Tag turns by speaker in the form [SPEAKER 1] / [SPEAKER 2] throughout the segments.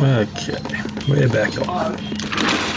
[SPEAKER 1] Okay, we're back on.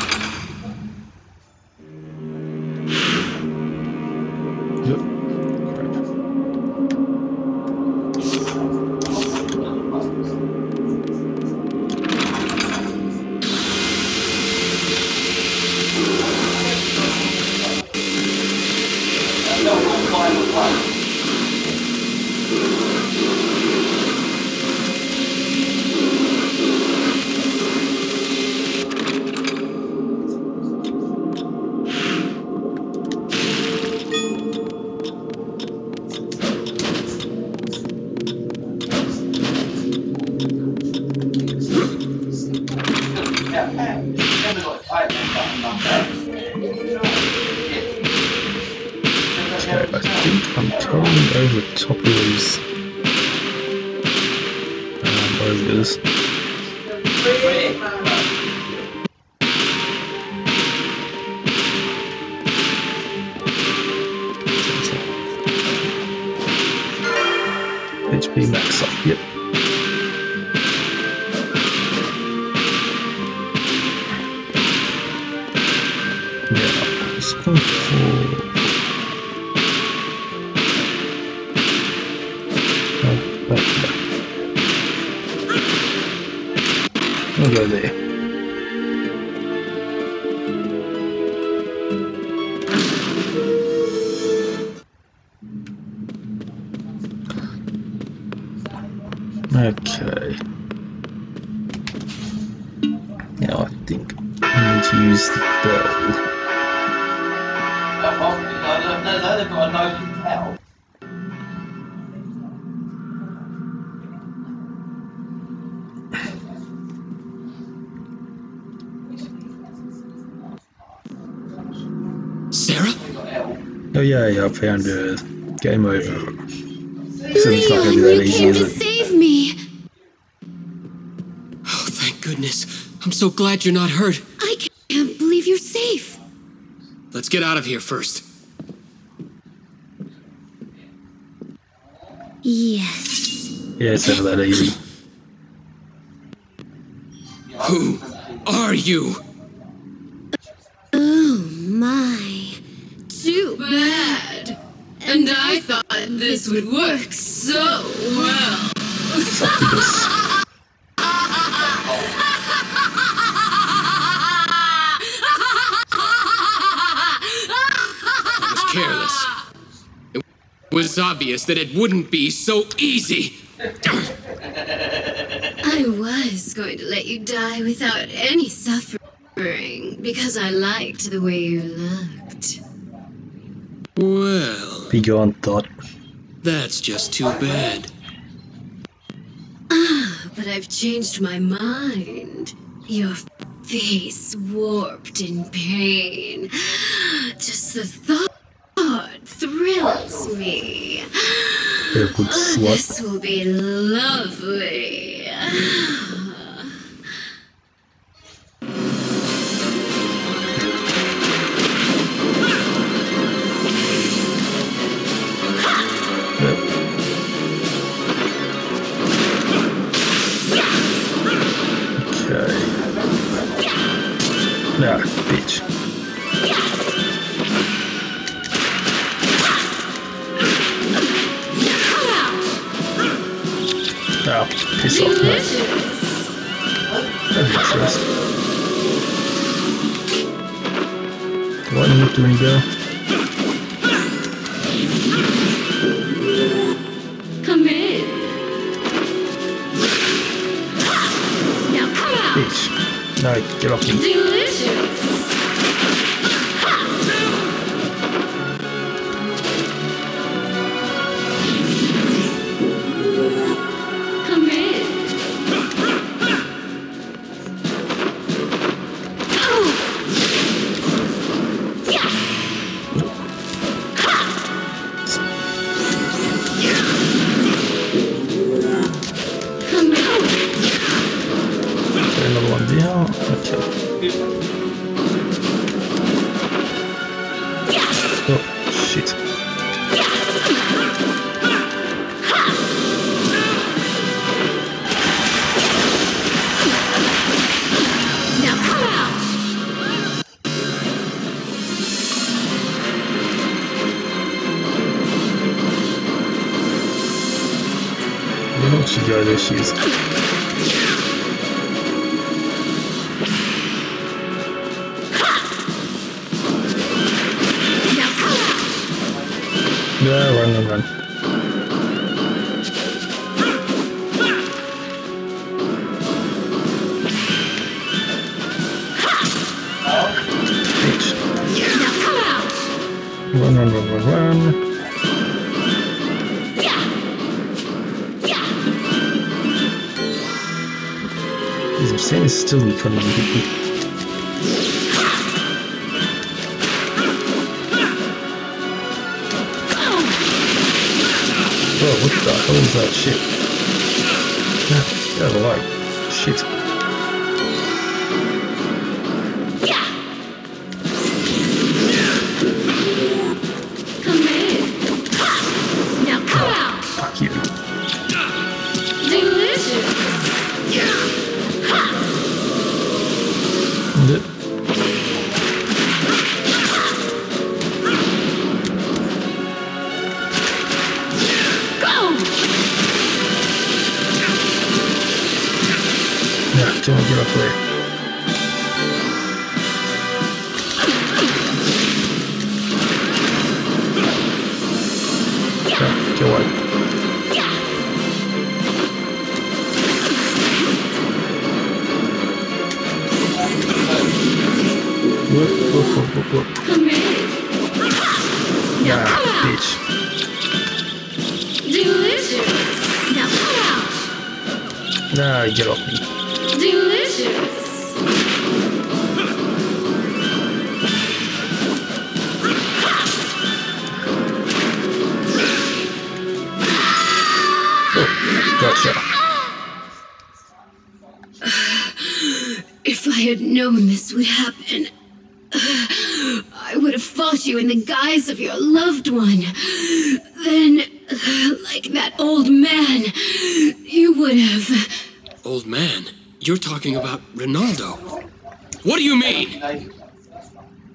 [SPEAKER 2] Sarah?
[SPEAKER 1] Oh yeah, yeah, I found uh, game over. So it's not gonna be
[SPEAKER 3] Leon,
[SPEAKER 1] that
[SPEAKER 3] you
[SPEAKER 1] easy,
[SPEAKER 3] came to save me.
[SPEAKER 2] Oh, thank goodness. I'm so glad you're not hurt.
[SPEAKER 3] I can't believe you're safe.
[SPEAKER 2] Let's get out of here first.
[SPEAKER 3] Yes.
[SPEAKER 1] Yeah, it's never that easy.
[SPEAKER 2] Who are you?
[SPEAKER 3] Oh my. Too bad. And I thought this would work so well.
[SPEAKER 2] I was careless. It was obvious that it wouldn't be so easy.
[SPEAKER 3] I was going to let you die without any suffering because I liked the way you looked.
[SPEAKER 2] Well,
[SPEAKER 1] Be gone, thought.
[SPEAKER 2] That's just too bad.
[SPEAKER 3] Ah, But I've changed my mind. Your face warped in pain. Just the thought thrills me.
[SPEAKER 1] Yeah.
[SPEAKER 3] This will be lovely.
[SPEAKER 1] Bitch. Oh, piss off, mate. That'd be interest. Do I need go?
[SPEAKER 3] Come in. Now come out.
[SPEAKER 1] Bitch. No, get off me. What the hell is that shit? Yeah, get out of the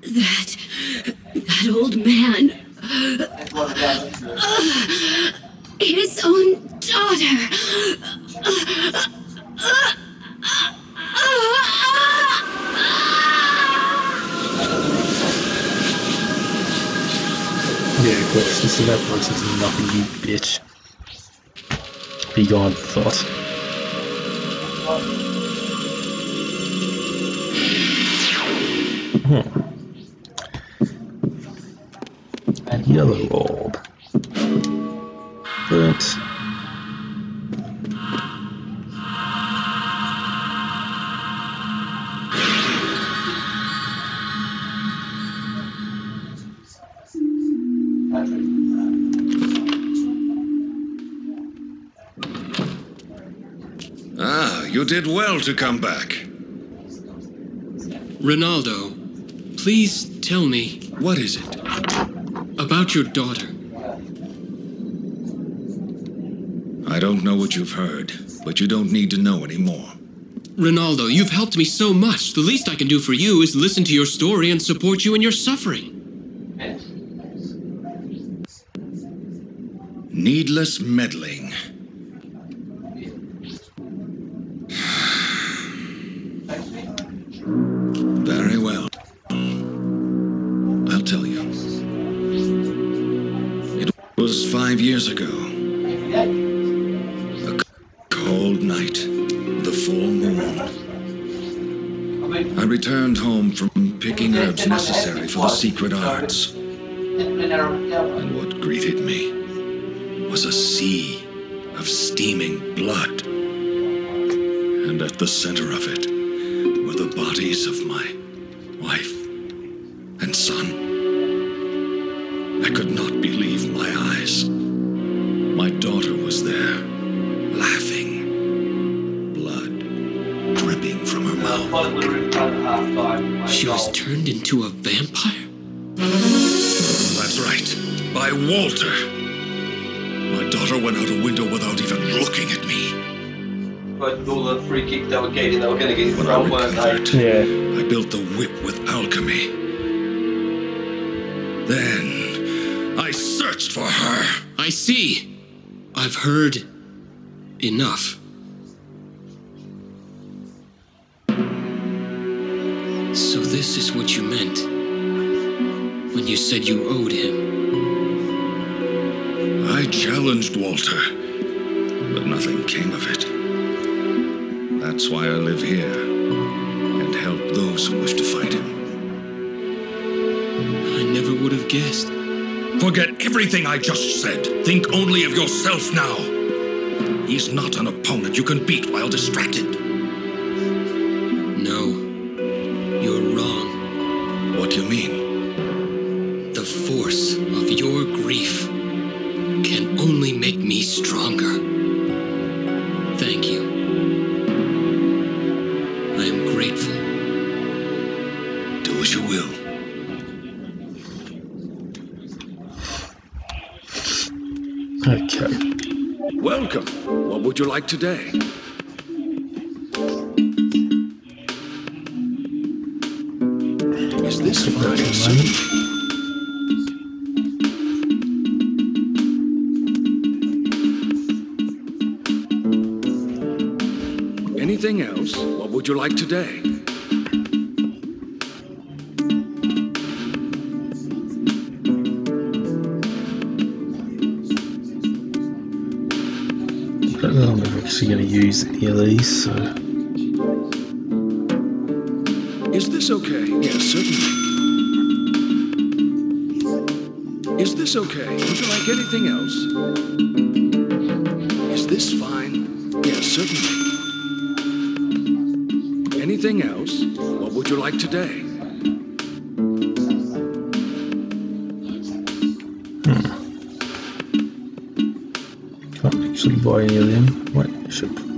[SPEAKER 3] That. that old man. His own daughter.
[SPEAKER 1] Yeah, of course. This is that person's nothing, you bitch. Be gone, thought. Hmm. Yellow orb. But
[SPEAKER 4] Ah, you did well to come back.
[SPEAKER 2] Rinaldo, please tell me
[SPEAKER 4] What is it?
[SPEAKER 2] about your daughter.
[SPEAKER 4] I don't know what you've heard, but you don't need to know anymore.
[SPEAKER 2] Rinaldo, you've helped me so much. The least I can do for you is listen to your story and support you in your suffering.
[SPEAKER 4] Needless meddling. Secret arts. And what greeted me was a sea of steaming blood. And at the center of it were the bodies of my wife and son. I could not believe my eyes. My daughter was there, laughing, blood dripping from her mouth.
[SPEAKER 2] She was turned into a vampire?
[SPEAKER 4] by Walter. My daughter went out a window without even looking at me.
[SPEAKER 5] But all the free kick they were getting, they were going to get thrown, weren't they?
[SPEAKER 1] Yeah.
[SPEAKER 4] I built the whip with alchemy. Then I searched for her.
[SPEAKER 2] I see. I've heard enough. So this is what you meant when you said you owed him.
[SPEAKER 4] I challenged Walter, but nothing came of it. That's why I live here and help those who wish to fight him.
[SPEAKER 2] I never would have guessed.
[SPEAKER 4] Forget everything I just said. Think only of yourself now. He's not an opponent you can beat while distracted. Would you like today?
[SPEAKER 1] Don't know I'm actually going to use any of these, so
[SPEAKER 4] Is this okay? Yes, certainly. Is this okay? Would you like anything else? Is this fine? Yes, certainly. Anything else? What would you like today?
[SPEAKER 1] Can't actually buy any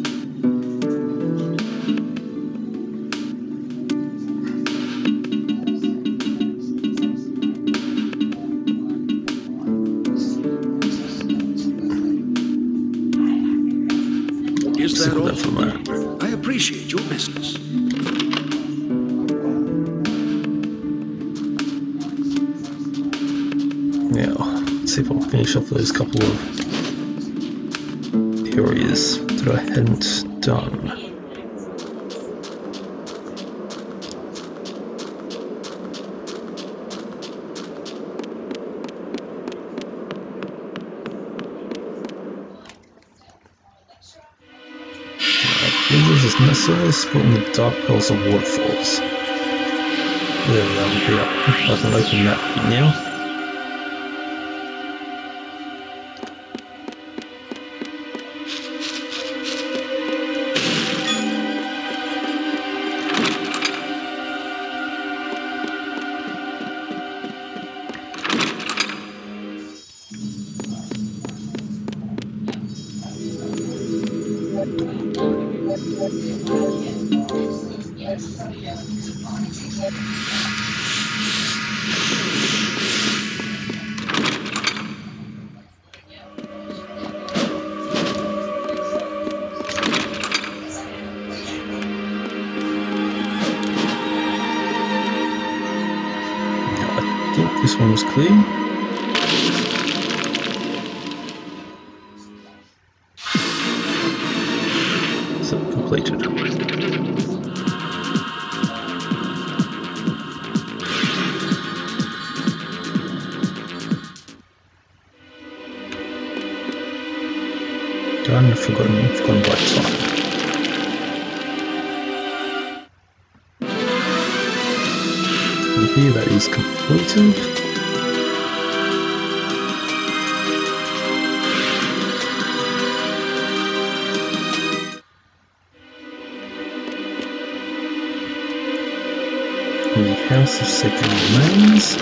[SPEAKER 1] done. This is necessary spot in the dark pools of waterfalls. There we are, are. I can open that now. This Of Sacred Remains.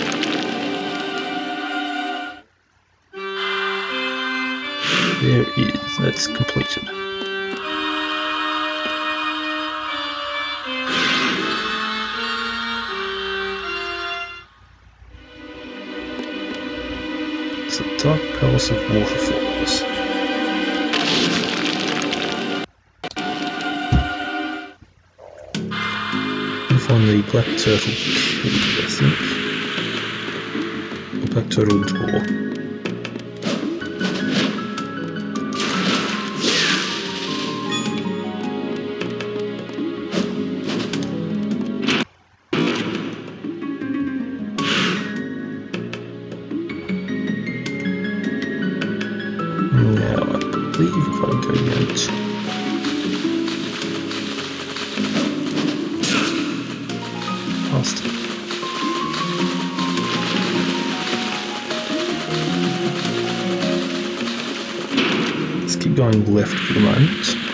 [SPEAKER 1] There it is, that's completed. It's the Dark Palace of Waterfalls. And find It. Let's keep going left for the moment.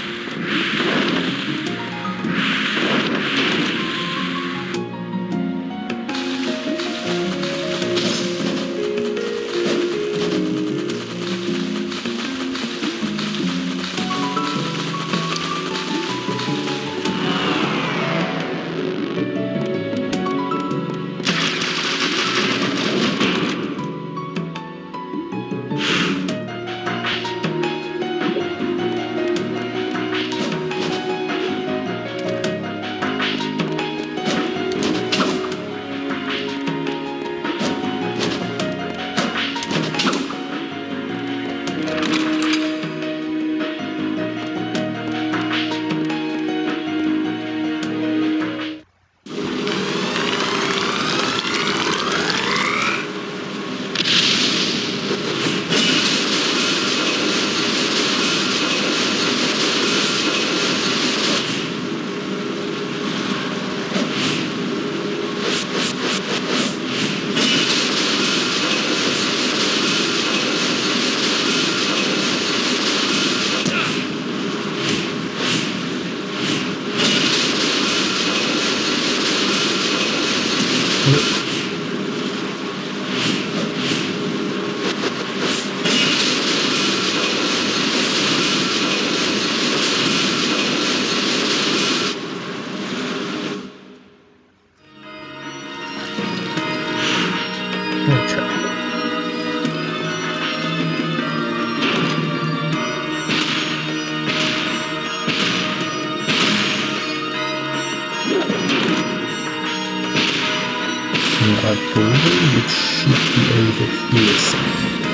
[SPEAKER 1] I believe it should be over here somewhere.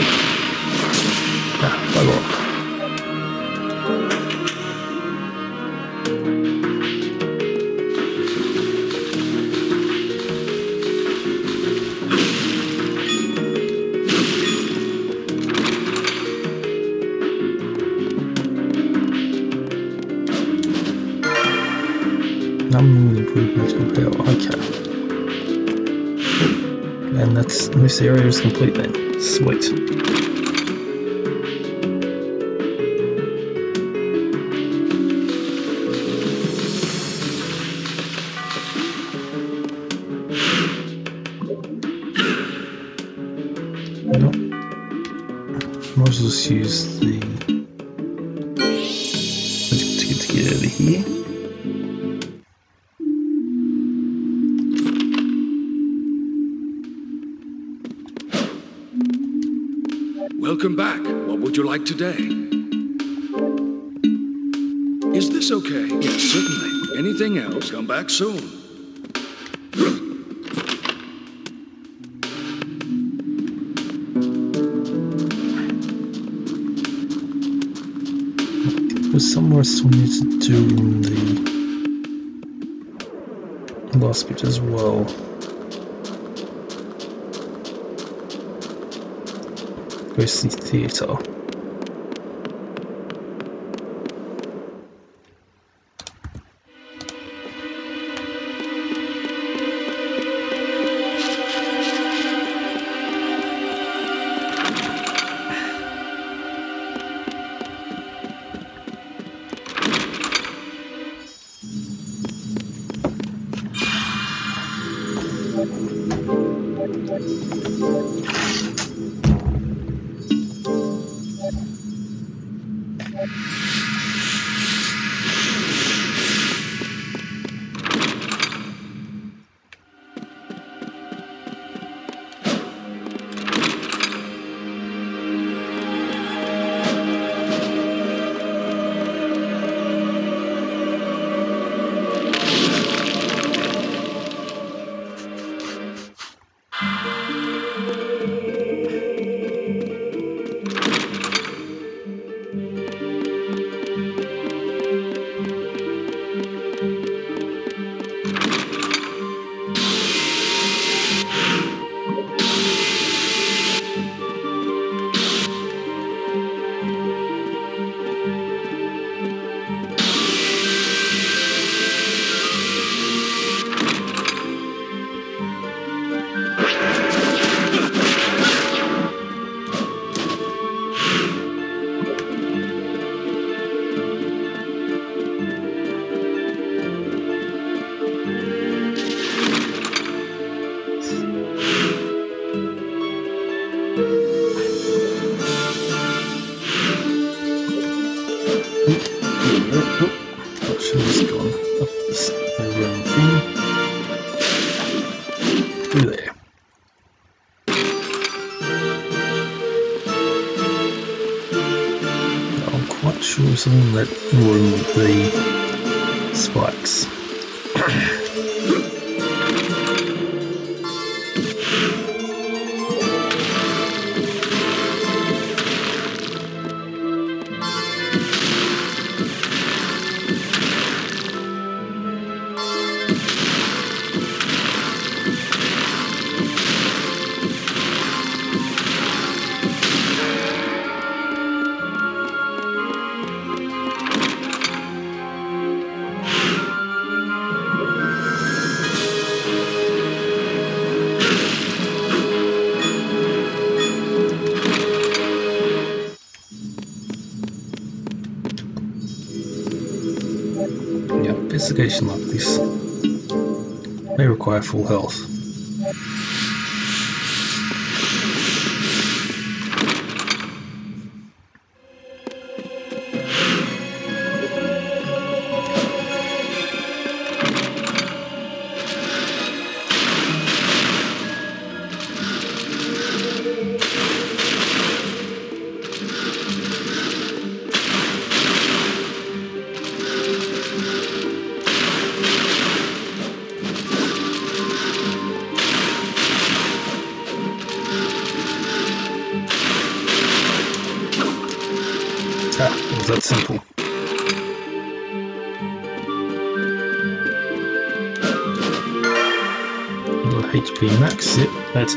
[SPEAKER 1] Ah, bugger area is complete then. Sweet. Use the
[SPEAKER 4] back soon.
[SPEAKER 1] There's somewhere still need to do in the last bit as well. Where's the theatre? Full health.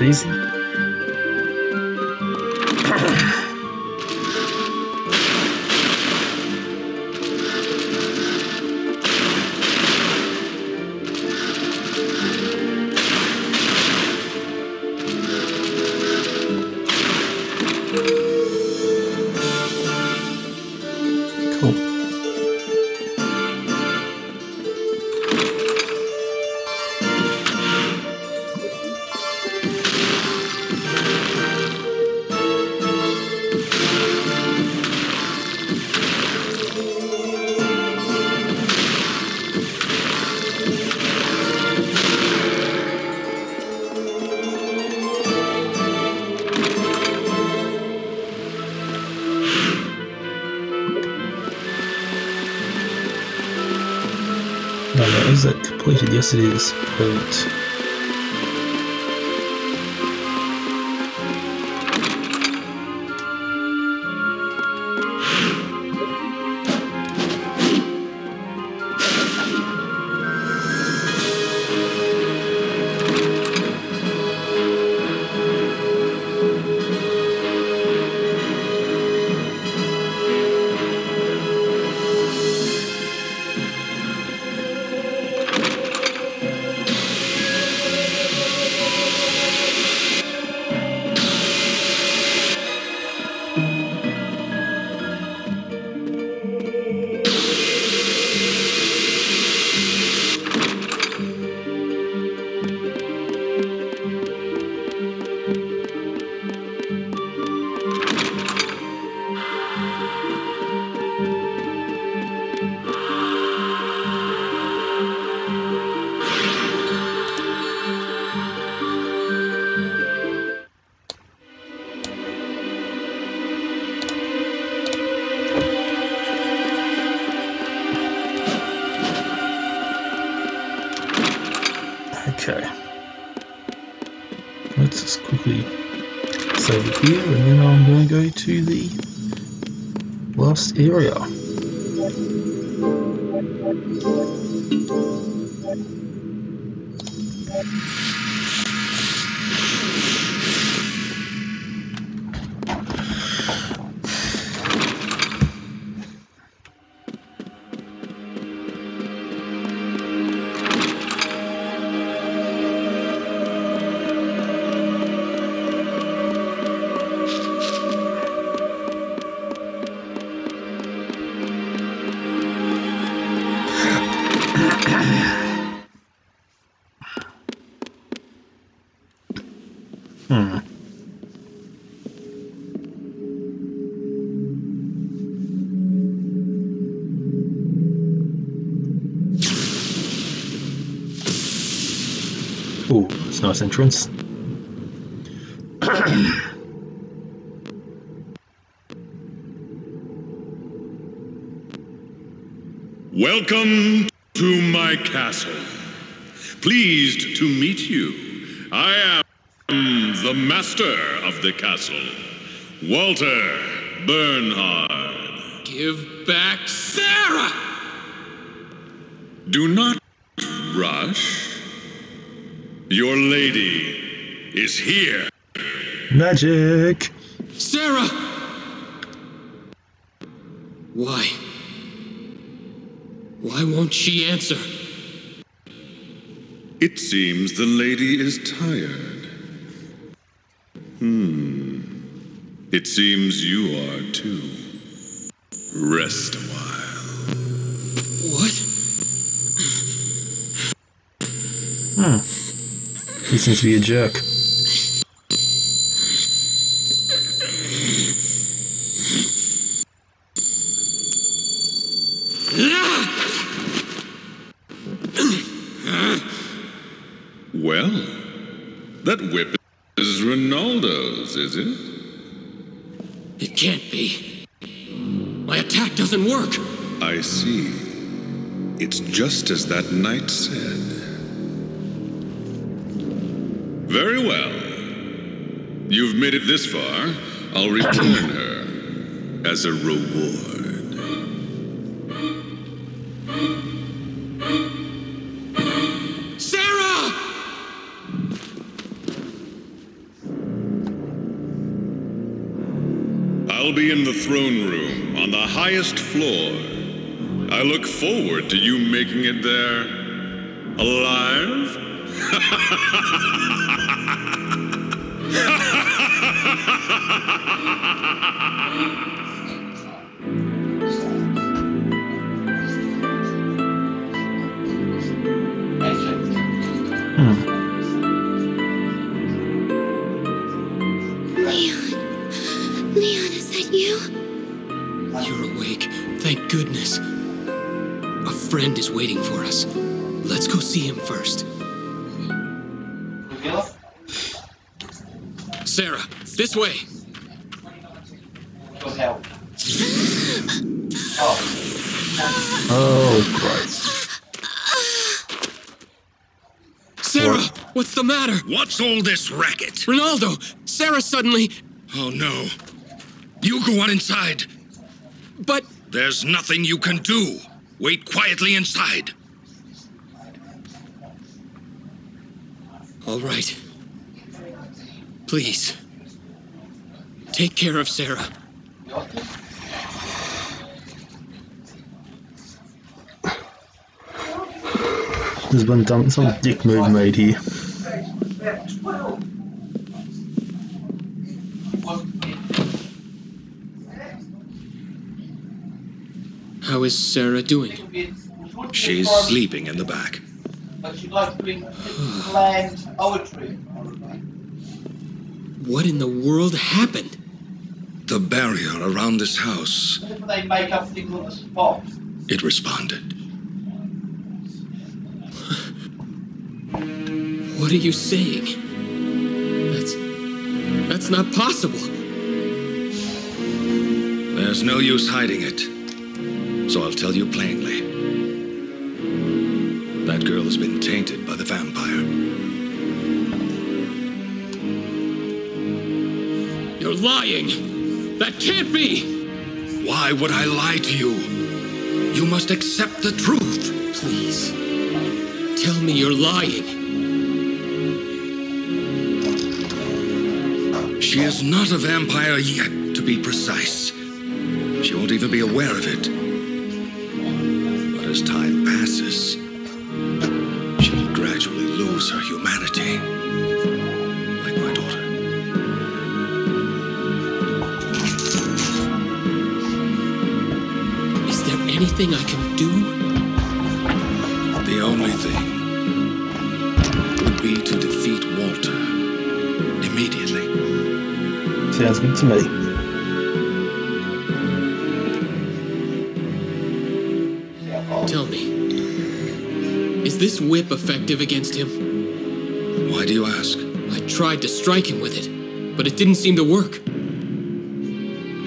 [SPEAKER 1] Easy. Yes, it is. Brilliant. Last area. Nice entrance.
[SPEAKER 6] Welcome to my castle. Pleased to meet you. I am the master of the castle, Walter Bernhard.
[SPEAKER 2] Give back Sarah!
[SPEAKER 6] Do not is here.
[SPEAKER 1] Magic!
[SPEAKER 2] Sarah! Why? Why won't she answer?
[SPEAKER 6] It seems the lady is tired. Hmm. It seems you are too. Rest a while.
[SPEAKER 2] What? Hmm.
[SPEAKER 1] He seems to be a jerk.
[SPEAKER 6] Well, that whip is Rinaldo's, is it?
[SPEAKER 2] It can't be. My attack doesn't work.
[SPEAKER 6] I see. It's just as that knight said. Very well. You've made it this far. I'll return her as a reward. Throne room on the highest floor. I look forward to you making it there alive.
[SPEAKER 2] waiting for us. Let's go see him first. Sarah, this way.
[SPEAKER 1] Oh, Christ.
[SPEAKER 2] Sarah, what's the matter?
[SPEAKER 4] What's all this racket?
[SPEAKER 2] Rinaldo, Sarah suddenly.
[SPEAKER 4] Oh no. You go on inside.
[SPEAKER 2] But
[SPEAKER 4] There's nothing you can do. Wait quietly inside.
[SPEAKER 2] all right. Please. Take care of Sarah.
[SPEAKER 1] There's been done some dick move made here.
[SPEAKER 2] How is Sarah doing?
[SPEAKER 4] She's sleeping in the back.
[SPEAKER 5] But she'd like to poetry.
[SPEAKER 2] What in the world happened?
[SPEAKER 4] The barrier around this house.
[SPEAKER 5] They make up things on the spot.
[SPEAKER 4] It responded.
[SPEAKER 2] What are you saying? That's. That's not possible.
[SPEAKER 4] There's no use hiding it. So I'll tell you plainly. That girl has been tainted by the vampire.
[SPEAKER 2] You're lying! That can't be!
[SPEAKER 4] Why would I lie to you? You must accept the truth.
[SPEAKER 2] Please. Tell me you're lying.
[SPEAKER 4] She is not a vampire yet, to be precise. She won't even be aware of it.
[SPEAKER 1] Sounds to me.
[SPEAKER 2] Tell me. Is this whip effective against him?
[SPEAKER 4] Why do you ask?
[SPEAKER 2] I tried to strike him with it, but it didn't seem to work.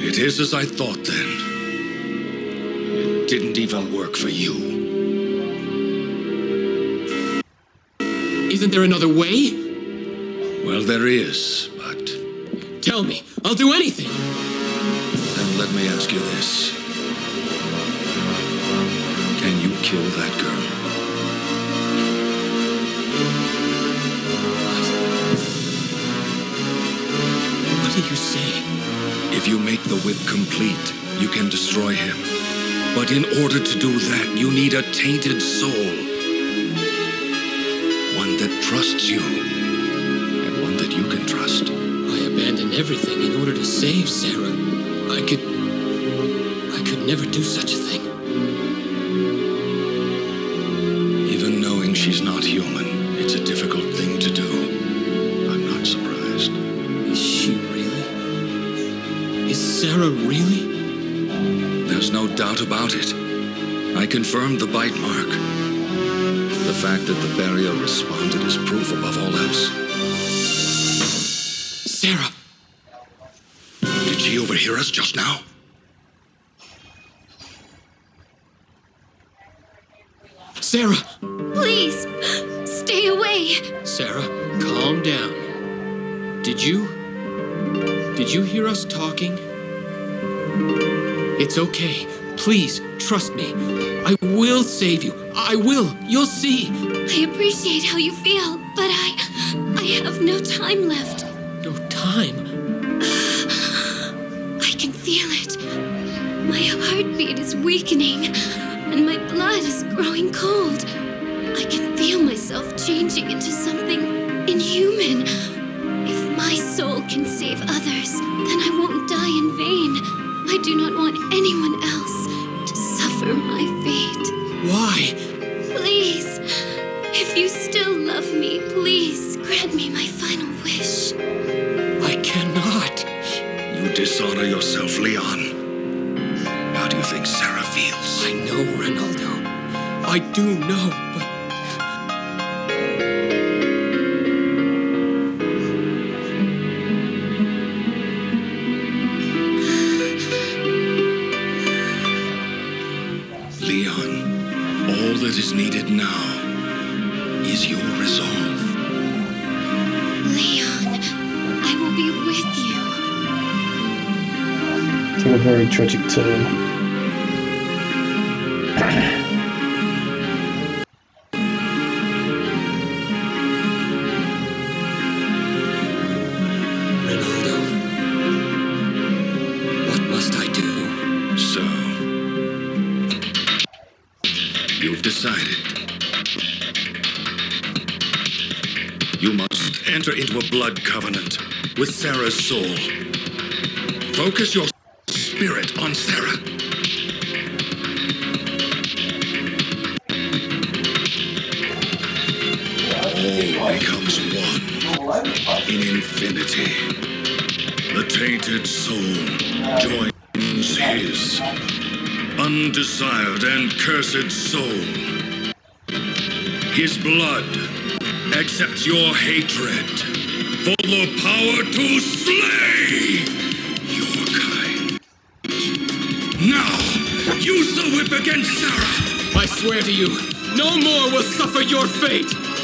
[SPEAKER 4] It is as I thought then. It didn't even work for you.
[SPEAKER 2] Isn't there another way?
[SPEAKER 4] Well, there is, but
[SPEAKER 2] Tell me. I'll do anything.
[SPEAKER 4] then let me ask you this. Can you kill that girl?
[SPEAKER 2] What are you saying?
[SPEAKER 4] If you make the whip complete, you can destroy him. But in order to do that, you need a tainted soul. One that trusts you.
[SPEAKER 2] Everything in order to save Sarah. I could. I could never do such a thing.
[SPEAKER 4] Even knowing she's not human, it's a difficult thing to do. I'm not surprised.
[SPEAKER 2] Is she really? Is Sarah really?
[SPEAKER 4] There's no doubt about it. I confirmed the bite mark. The fact that the barrier responded is proof above all else. Overhear us just now?
[SPEAKER 2] Sarah!
[SPEAKER 3] Please, stay away.
[SPEAKER 2] Sarah, calm down. Did you. Did you hear us talking? It's okay. Please, trust me. I will save you. I will. You'll see.
[SPEAKER 3] I appreciate how you feel, but I. I have no time left. Blood is growing cold. I can feel myself changing into something inhuman. If my soul can save others, then I won't die in vain. I do not want anyone else
[SPEAKER 2] I
[SPEAKER 4] do
[SPEAKER 2] know, but.
[SPEAKER 4] Leon, all that is needed now is your resolve.
[SPEAKER 3] Leon, I will be with you.
[SPEAKER 1] Took a very tragic turn.
[SPEAKER 4] Sarah's soul. Now, use the whip against Sarah.
[SPEAKER 2] I swear to you, no more will suffer your fate!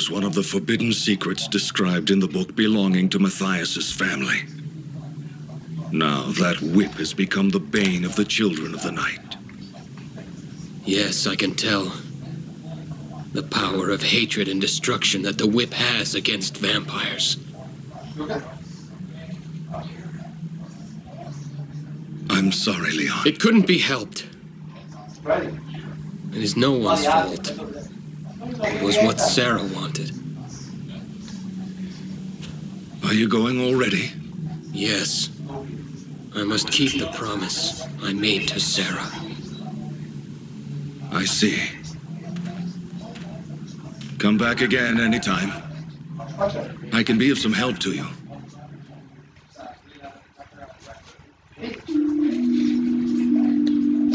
[SPEAKER 4] Was one of the forbidden secrets described in the book belonging to Mathias's family. Now that whip has become the bane of the children of the night.
[SPEAKER 2] Yes, I can tell. The power of hatred and destruction that the whip has against vampires.
[SPEAKER 4] I'm sorry, Leon.
[SPEAKER 2] It couldn't be helped. It is no one's fault. It was what Sarah wanted.
[SPEAKER 4] Are you going already?
[SPEAKER 2] Yes. I must keep the promise I made to Sarah.
[SPEAKER 4] I see. Come back again anytime. I can be of some help to you.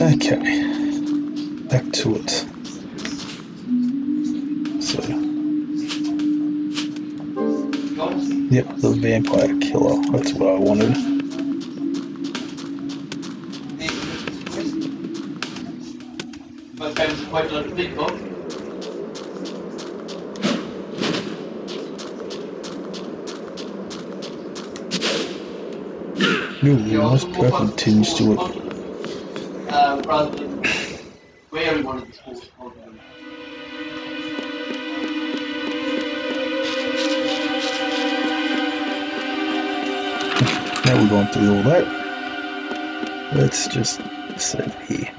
[SPEAKER 1] Okay. Back to it. Yep, the vampire killer. That's what I wanted.
[SPEAKER 5] Quite a lot of people.
[SPEAKER 1] New nice purple tinge to it.
[SPEAKER 5] Uh,
[SPEAKER 1] Now we've through all that. Let's just save here.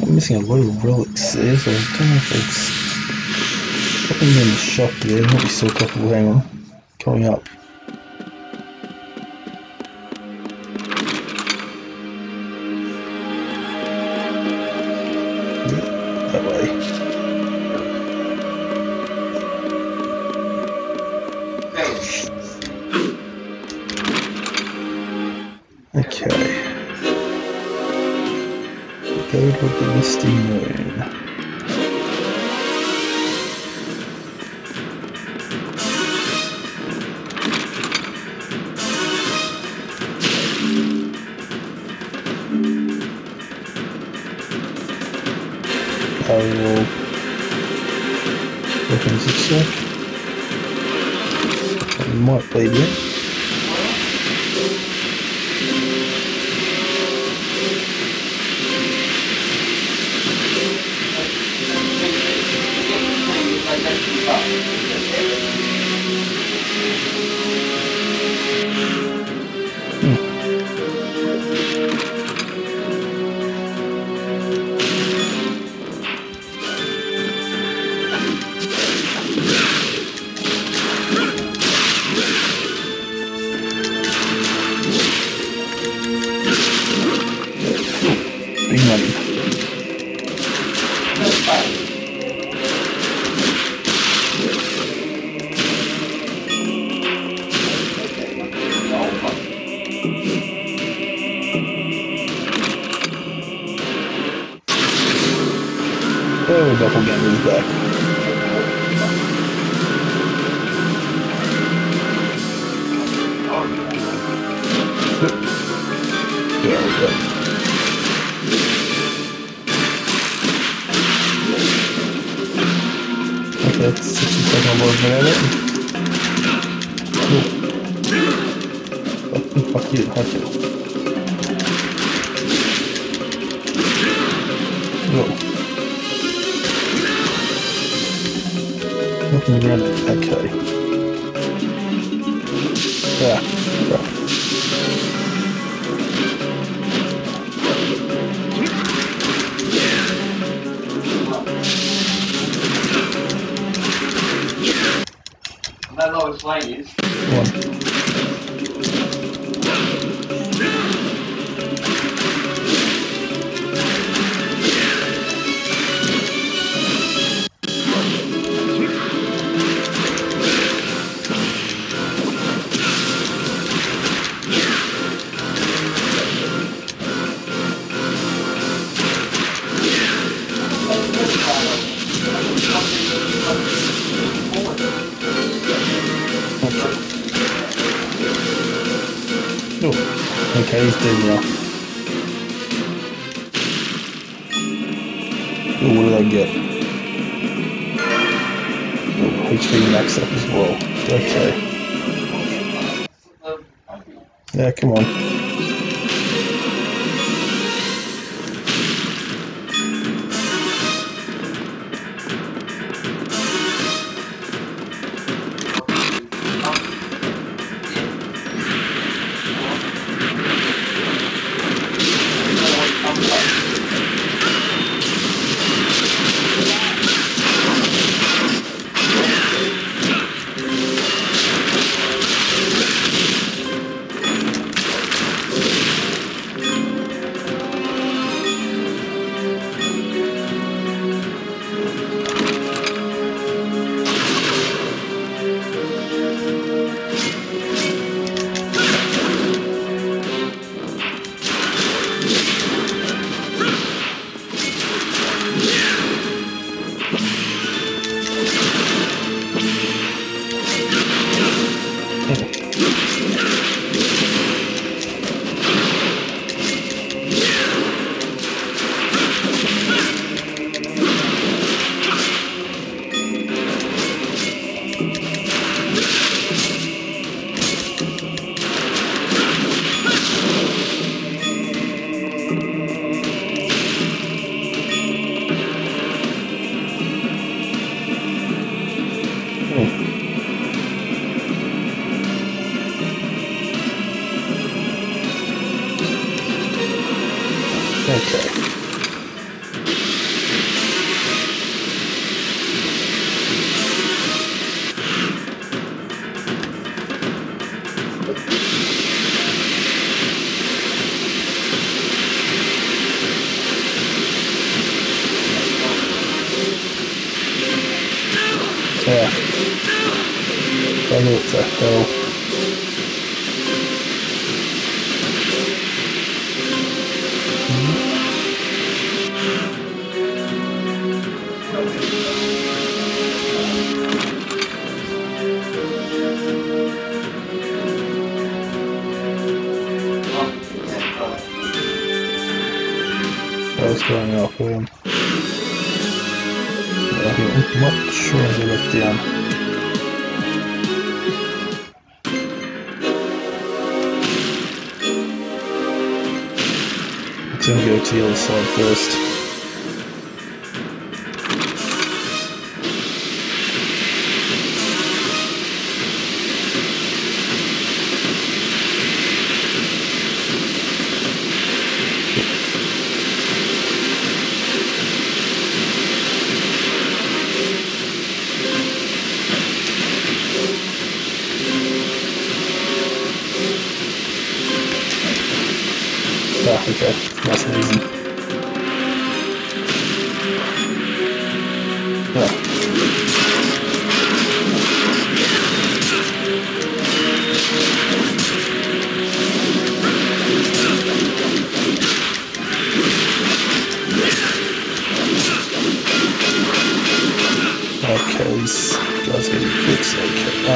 [SPEAKER 1] I'm missing a lot of relics there, so I don't know if it's something in the shop there. Might be a couple. Hang on, coming up.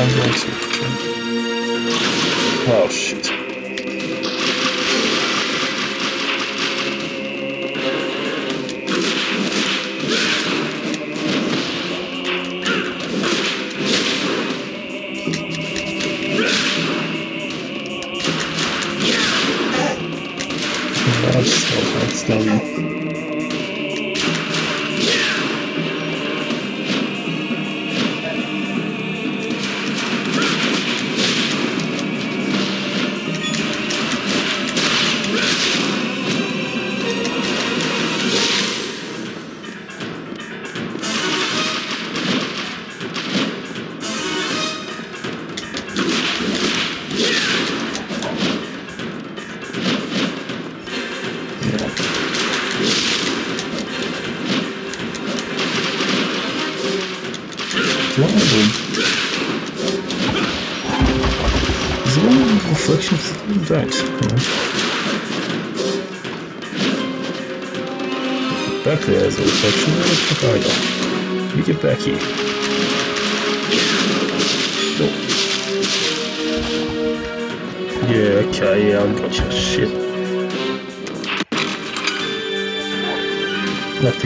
[SPEAKER 1] Okay, I'm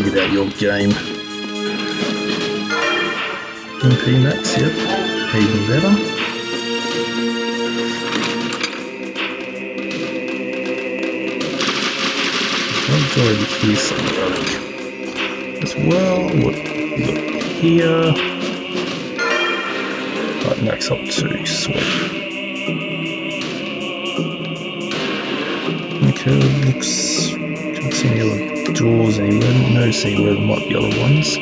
[SPEAKER 1] figured out your game. MP Max, yep. Even better. I've already here something as well. What got here? Right, max up to sweet. Okay, looks. See any other doors anywhere. Noticing where there might be other ones.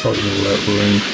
[SPEAKER 1] Probably that room. Now,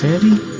[SPEAKER 1] point,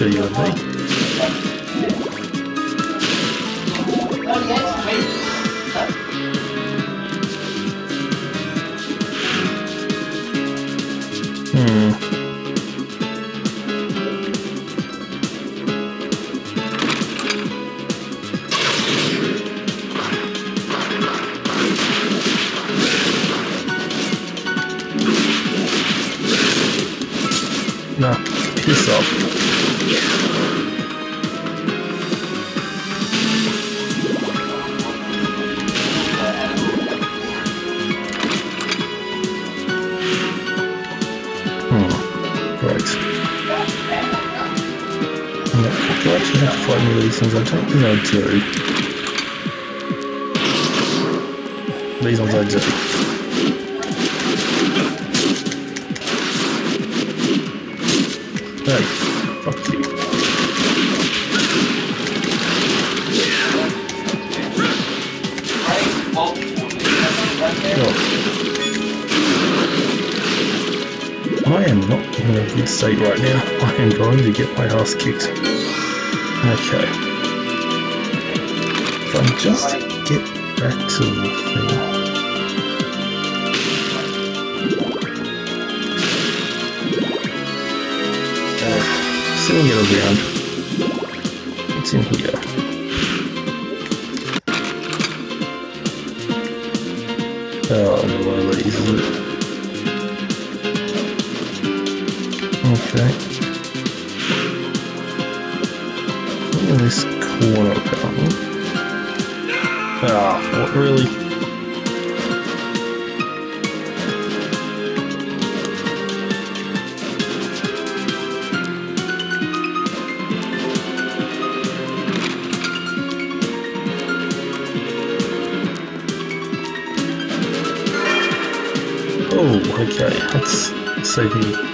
[SPEAKER 1] That's who any of these things? I don't I do. Hey, fuck you. God. I am not in a good state right now. I am going to get my ass kicked. Okay. I just get back to the thing. Uh, still get around. It's in here. Oh, no, one of these, That's saving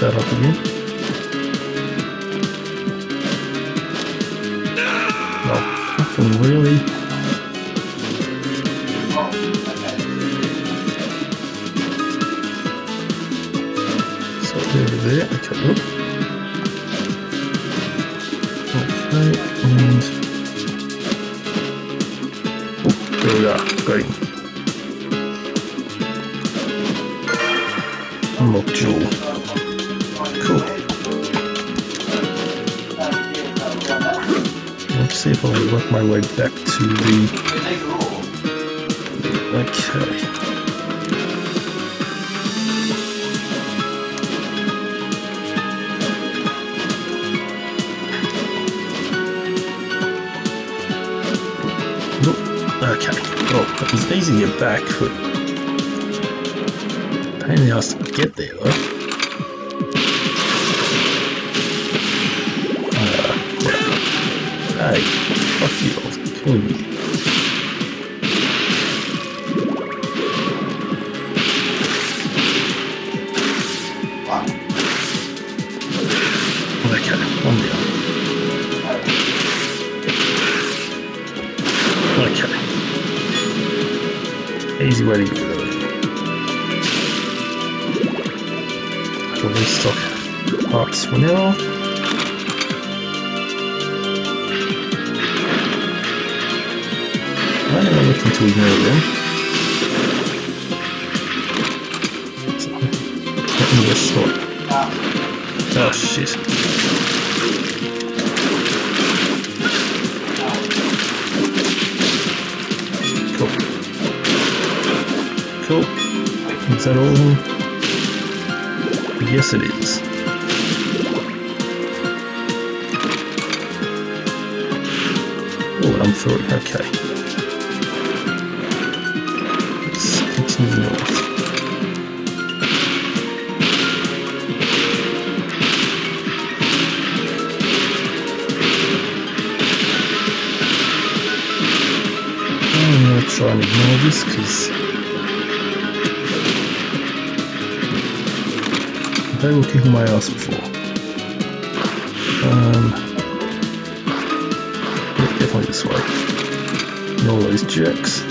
[SPEAKER 1] back, sort. Oh shit. Cool. Cool. Is that all? Yes, it is. Oh, I'm through. Okay. Try and ignore this because They were kicking my ass before. Um, yeah, definitely this way. And all those jerks.